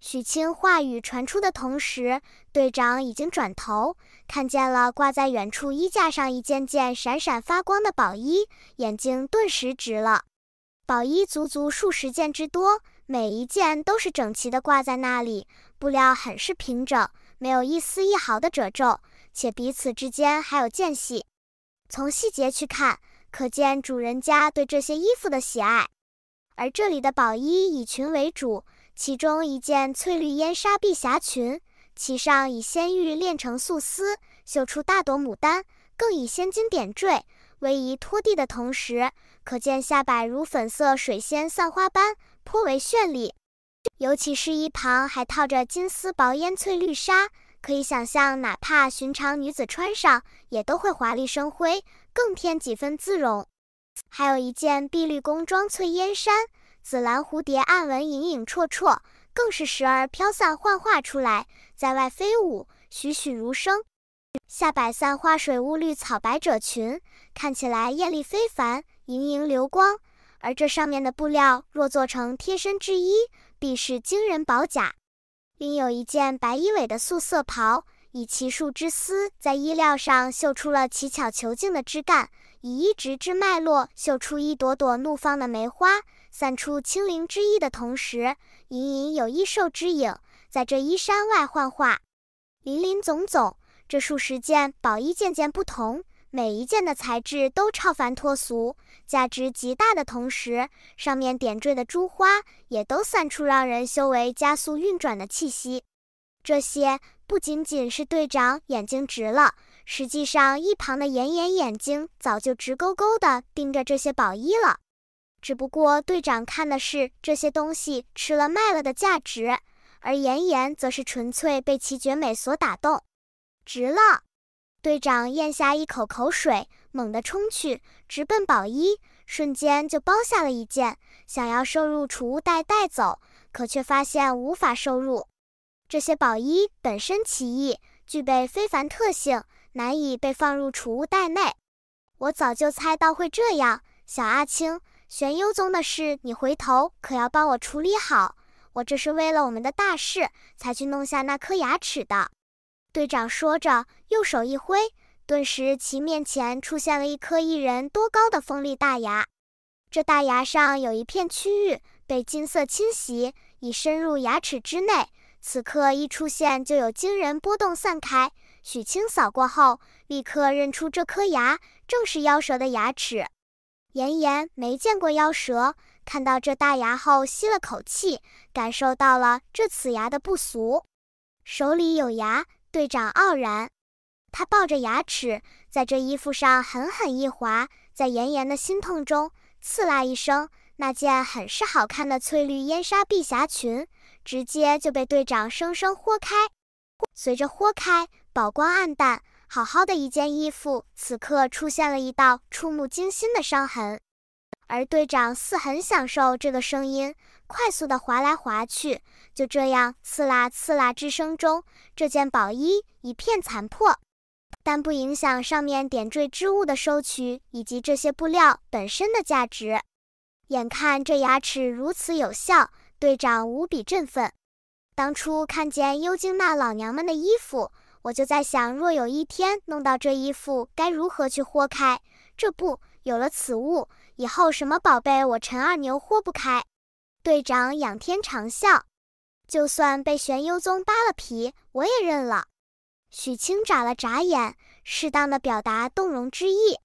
许清话语传出的同时，队长已经转头看见了挂在远处衣架上一件件闪闪发光的宝衣，眼睛顿时直了。宝衣足足数十件之多，每一件都是整齐的挂在那里，布料很是平整，没有一丝一毫的褶皱，且彼此之间还有间隙。从细节去看，可见主人家对这些衣服的喜爱。而这里的宝衣以裙为主。其中一件翠绿烟纱碧霞裙，其上以鲜玉炼成素丝，绣出大朵牡丹，更以仙金点缀，逶迤拖地的同时，可见下摆如粉色水仙散花般，颇为绚丽。尤其是一旁还套着金丝薄烟翠绿纱，可以想象，哪怕寻常女子穿上，也都会华丽生辉，更添几分姿容。还有一件碧绿宫装翠烟衫。紫蓝蝴蝶暗纹隐隐绰绰，更是时而飘散幻化出来，在外飞舞，栩栩如生。下摆散花水雾绿草百褶裙，看起来艳丽非凡，盈盈流光。而这上面的布料若做成贴身之衣，必是惊人宝甲。另有一件白衣尾的素色袍，以奇树之丝在衣料上绣出了奇巧遒劲的枝干，以一直之脉络绣出一朵朵怒放的梅花。散出青灵之意的同时，隐隐有异兽之影在这衣衫外幻化。林林总总，这数十件宝衣件件不同，每一件的材质都超凡脱俗，价值极大的同时，上面点缀的珠花也都散出让人修为加速运转的气息。这些不仅仅是队长眼睛直了，实际上一旁的妍妍眼睛早就直勾勾地盯着这些宝衣了。只不过队长看的是这些东西吃了卖了的价值，而妍妍则是纯粹被其绝美所打动。值了！队长咽下一口口水，猛地冲去，直奔宝衣，瞬间就包下了一件，想要收入储物袋带走，可却发现无法收入。这些宝衣本身奇异，具备非凡特性，难以被放入储物袋内。我早就猜到会这样，小阿青。玄幽宗的事，你回头可要帮我处理好。我这是为了我们的大事，才去弄下那颗牙齿的。队长说着，右手一挥，顿时其面前出现了一颗一人多高的锋利大牙。这大牙上有一片区域被金色侵袭，已深入牙齿之内。此刻一出现，就有惊人波动散开。许清扫过后，立刻认出这颗牙正是妖蛇的牙齿。妍妍没见过妖蛇，看到这大牙后吸了口气，感受到了这此牙的不俗。手里有牙，队长傲然。他抱着牙齿，在这衣服上狠狠一划，在妍妍的心痛中，刺啦一声，那件很是好看的翠绿烟纱碧霞裙，直接就被队长生生豁开。随着豁开，宝光暗淡。好好的一件衣服，此刻出现了一道触目惊心的伤痕，而队长似很享受这个声音，快速的划来划去，就这样刺啦刺啦之声中，这件宝衣一片残破，但不影响上面点缀织物的收取以及这些布料本身的价值。眼看这牙齿如此有效，队长无比振奋。当初看见幽静那老娘们的衣服。我就在想，若有一天弄到这衣服，该如何去豁开？这不，有了此物，以后什么宝贝我陈二牛豁不开？队长仰天长啸，就算被玄幽宗扒了皮，我也认了。许清眨了眨眼，适当的表达动容之意。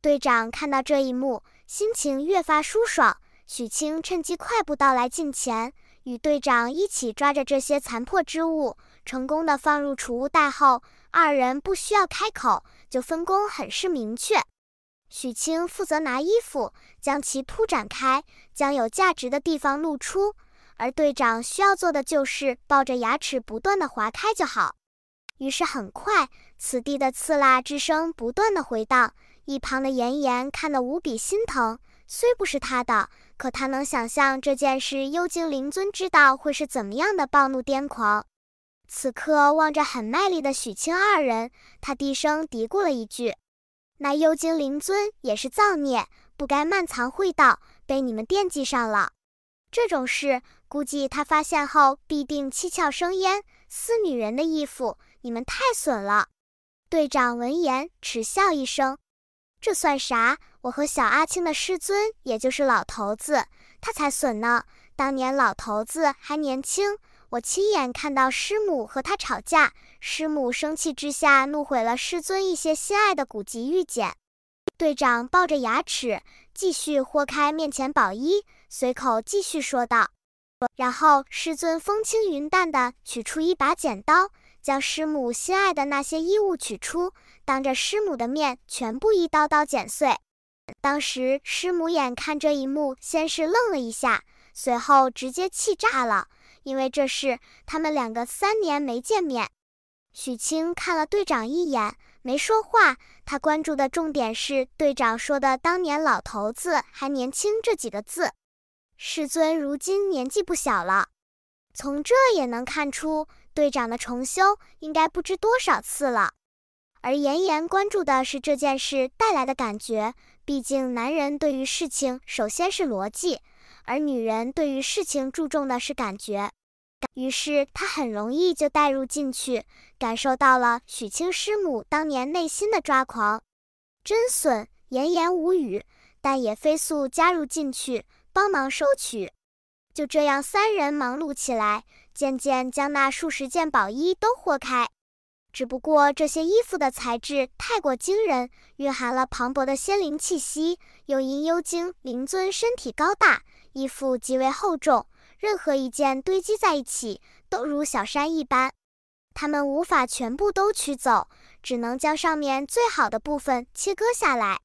队长看到这一幕，心情越发舒爽。许清趁机快步到来近前，与队长一起抓着这些残破之物。成功的放入储物袋后，二人不需要开口，就分工很是明确。许清负责拿衣服，将其铺展开，将有价值的地方露出；而队长需要做的就是抱着牙齿不断的划开就好。于是很快，此地的刺啦之声不断的回荡。一旁的妍妍看得无比心疼，虽不是他的，可他能想象这件事幽精灵尊知道会是怎么样的暴怒癫狂。此刻望着很卖力的许清二人，他低声嘀咕了一句：“那幽精灵尊也是造孽，不该漫藏会道，被你们惦记上了。”这种事，估计他发现后必定七窍生烟，撕女人的衣服。你们太损了！队长闻言嗤笑一声：“这算啥？我和小阿青的师尊，也就是老头子，他才损呢。当年老头子还年轻，我亲眼看到师母和他吵架，师母生气之下怒毁了师尊一些心爱的古籍玉简。”队长抱着牙齿，继续豁开面前宝衣，随口继续说道：“然后师尊风轻云淡地取出一把剪刀。”将师母心爱的那些衣物取出，当着师母的面全部一刀刀剪碎。当时师母眼看这一幕，先是愣了一下，随后直接气炸了，因为这事他们两个三年没见面。许清看了队长一眼，没说话。他关注的重点是队长说的“当年老头子还年轻”这几个字。师尊如今年纪不小了，从这也能看出。队长的重修应该不知多少次了，而妍妍关注的是这件事带来的感觉。毕竟男人对于事情首先是逻辑，而女人对于事情注重的是感觉。于是他很容易就带入进去，感受到了许清师母当年内心的抓狂。真损！言言无语，但也飞速加入进去，帮忙收取。就这样，三人忙碌起来。渐渐将那数十件宝衣都豁开，只不过这些衣服的材质太过惊人，蕴含了磅礴的仙灵气息，又因幽精灵尊身体高大，衣服极为厚重，任何一件堆积在一起都如小山一般。他们无法全部都取走，只能将上面最好的部分切割下来。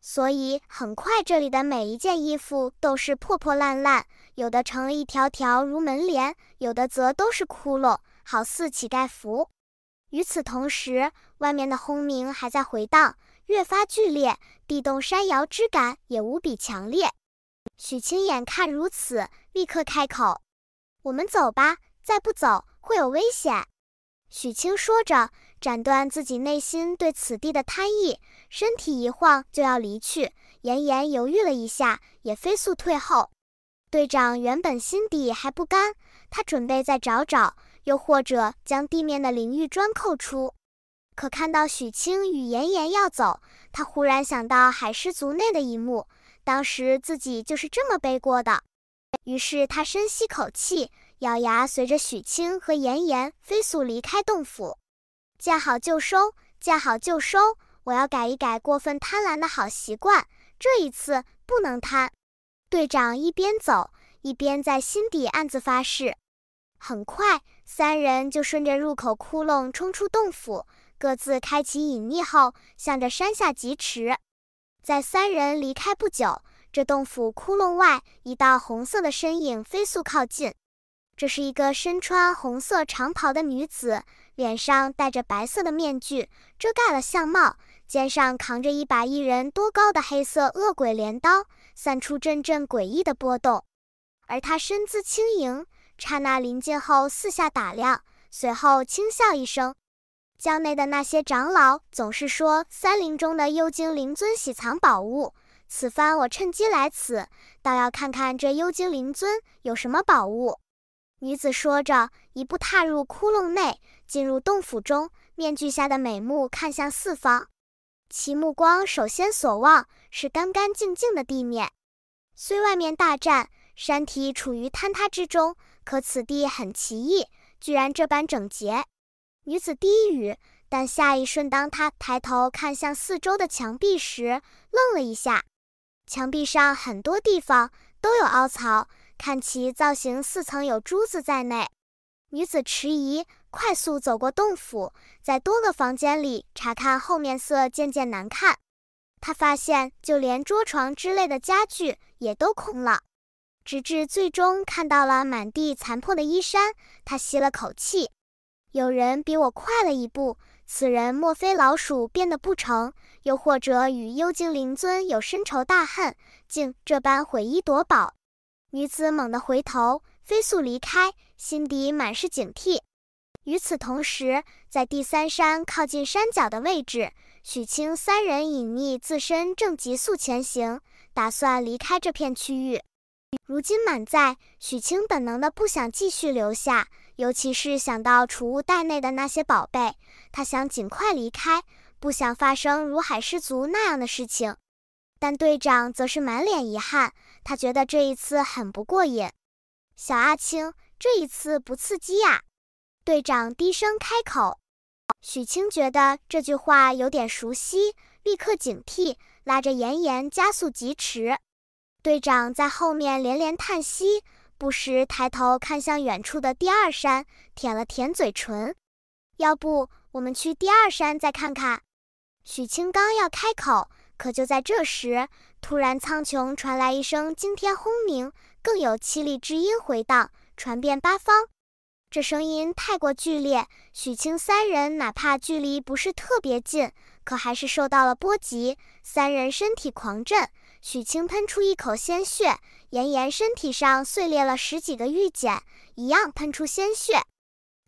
所以很快，这里的每一件衣服都是破破烂烂，有的成了一条条如门帘，有的则都是窟窿，好似乞丐服。与此同时，外面的轰鸣还在回荡，越发剧烈，地动山摇之感也无比强烈。许清眼看如此，立刻开口：“我们走吧，再不走会有危险。”许清说着。斩断自己内心对此地的贪意，身体一晃就要离去。妍妍犹豫了一下，也飞速退后。队长原本心底还不甘，他准备再找找，又或者将地面的灵玉砖扣出。可看到许清与妍妍要走，他忽然想到海狮族内的一幕，当时自己就是这么背过的。于是他深吸口气，咬牙随着许清和妍妍飞速离开洞府。见好就收，见好就收。我要改一改过分贪婪的好习惯，这一次不能贪。队长一边走一边在心底暗自发誓。很快，三人就顺着入口窟窿冲出洞府，各自开启隐匿后，向着山下疾驰。在三人离开不久，这洞府窟窿外，一道红色的身影飞速靠近。这是一个身穿红色长袍的女子。脸上戴着白色的面具，遮盖了相貌，肩上扛着一把一人多高的黑色恶鬼镰刀，散出阵阵诡异的波动。而她身姿轻盈，刹那临近后四下打量，随后轻笑一声。教内的那些长老总是说三林中的幽精灵尊喜藏宝物，此番我趁机来此，倒要看看这幽精灵尊有什么宝物。女子说着，一步踏入窟窿内。进入洞府中，面具下的美目看向四方，其目光首先所望是干干净净的地面。虽外面大战，山体处于坍塌之中，可此地很奇异，居然这般整洁。女子低语，但下一瞬，当她抬头看向四周的墙壁时，愣了一下。墙壁上很多地方都有凹槽，看其造型，似曾有珠子在内。女子迟疑，快速走过洞府，在多个房间里查看后面色渐渐难看。她发现，就连桌床之类的家具也都空了，直至最终看到了满地残破的衣衫。她吸了口气，有人比我快了一步，此人莫非老鼠变得不成？又或者与幽精灵尊有深仇大恨，竟这般毁衣夺宝？女子猛地回头。飞速离开，心底满是警惕。与此同时，在第三山靠近山脚的位置，许清三人隐匿自身，正急速前行，打算离开这片区域。如今满载，许清本能的不想继续留下，尤其是想到储物袋内的那些宝贝，他想尽快离开，不想发生如海狮族那样的事情。但队长则是满脸遗憾，他觉得这一次很不过瘾。小阿青，这一次不刺激呀？队长低声开口。许清觉得这句话有点熟悉，立刻警惕，拉着妍妍加速疾驰。队长在后面连连叹息，不时抬头看向远处的第二山，舔了舔嘴唇。要不我们去第二山再看看？许清刚要开口。可就在这时，突然苍穹传来一声惊天轰鸣，更有凄厉之音回荡，传遍八方。这声音太过剧烈，许清三人哪怕距离不是特别近，可还是受到了波及。三人身体狂震，许清喷出一口鲜血，炎炎身体上碎裂了十几个玉茧，一样喷出鲜血。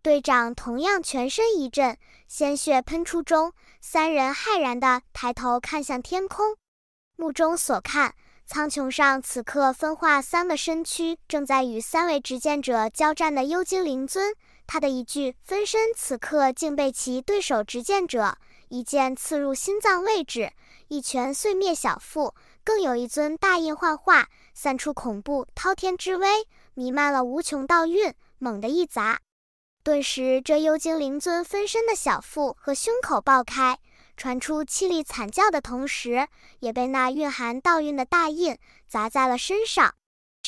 队长同样全身一震，鲜血喷出中，三人骇然地抬头看向天空，目中所看，苍穹上此刻分化三个身躯，正在与三位执剑者交战的幽精灵尊，他的一具分身此刻竟被其对手执剑者一剑刺入心脏位置，一拳碎灭小腹，更有一尊大印幻化，散出恐怖滔天之威，弥漫了无穷道韵，猛地一砸。顿时，这幽精灵尊分身的小腹和胸口爆开，传出凄厉惨叫的同时，也被那蕴含道韵的大印砸在了身上。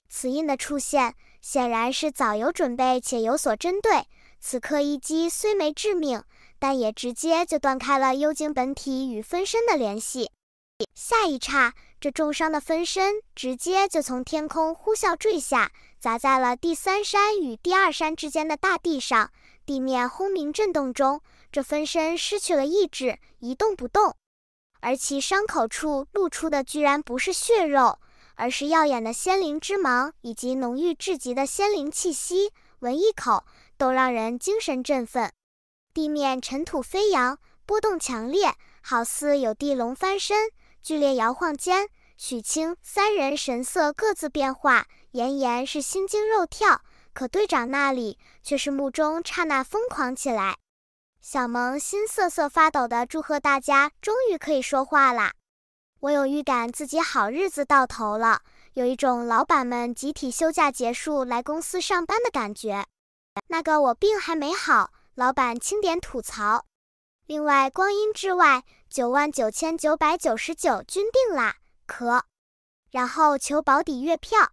此印的出现，显然是早有准备且有所针对。此刻一击虽没致命，但也直接就断开了幽精本体与分身的联系。下一刹，这重伤的分身直接就从天空呼啸坠下。砸在了第三山与第二山之间的大地上，地面轰鸣震动中，这分身失去了意志，一动不动。而其伤口处露出的居然不是血肉，而是耀眼的仙灵之芒以及浓郁至极的仙灵气息，闻一口都让人精神振奋。地面尘土飞扬，波动强烈，好似有地龙翻身，剧烈摇晃间。许清三人神色各自变化，妍妍是心惊肉跳，可队长那里却是目中刹那疯狂起来。小萌心瑟瑟发抖的祝贺大家终于可以说话啦！我有预感自己好日子到头了，有一种老板们集体休假结束来公司上班的感觉。那个我病还没好，老板轻点吐槽。另外，光阴之外九万九千九百九十九均定啦。可，然后求保底月票。